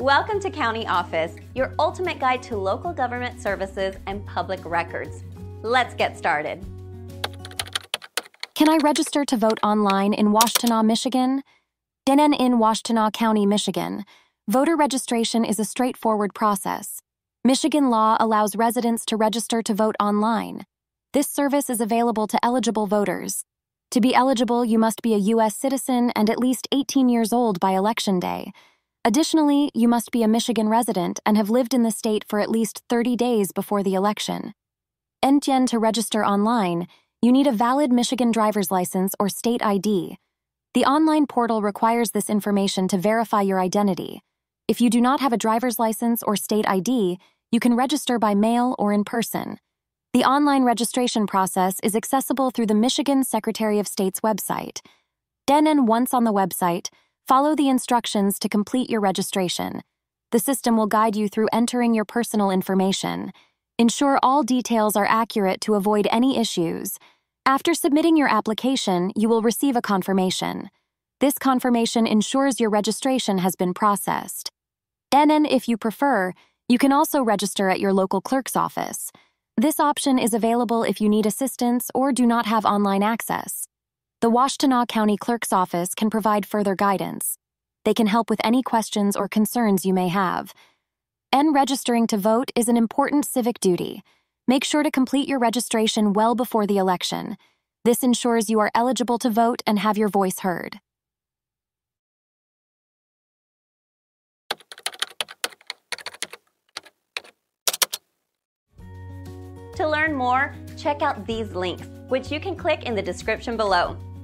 Welcome to County Office, your ultimate guide to local government services and public records. Let's get started. Can I register to vote online in Washtenaw, Michigan? Denen in Washtenaw County, Michigan. Voter registration is a straightforward process. Michigan law allows residents to register to vote online. This service is available to eligible voters. To be eligible, you must be a U.S. citizen and at least 18 years old by Election Day. Additionally, you must be a Michigan resident and have lived in the state for at least 30 days before the election. Entien to register online, you need a valid Michigan driver's license or state ID. The online portal requires this information to verify your identity. If you do not have a driver's license or state ID, you can register by mail or in person. The online registration process is accessible through the Michigan Secretary of State's website. Then once on the website, follow the instructions to complete your registration. The system will guide you through entering your personal information. Ensure all details are accurate to avoid any issues. After submitting your application, you will receive a confirmation. This confirmation ensures your registration has been processed. Then, if you prefer, you can also register at your local clerk's office. This option is available if you need assistance or do not have online access. The Washtenaw County Clerk's Office can provide further guidance. They can help with any questions or concerns you may have. And registering to vote is an important civic duty. Make sure to complete your registration well before the election. This ensures you are eligible to vote and have your voice heard. To learn more, check out these links, which you can click in the description below.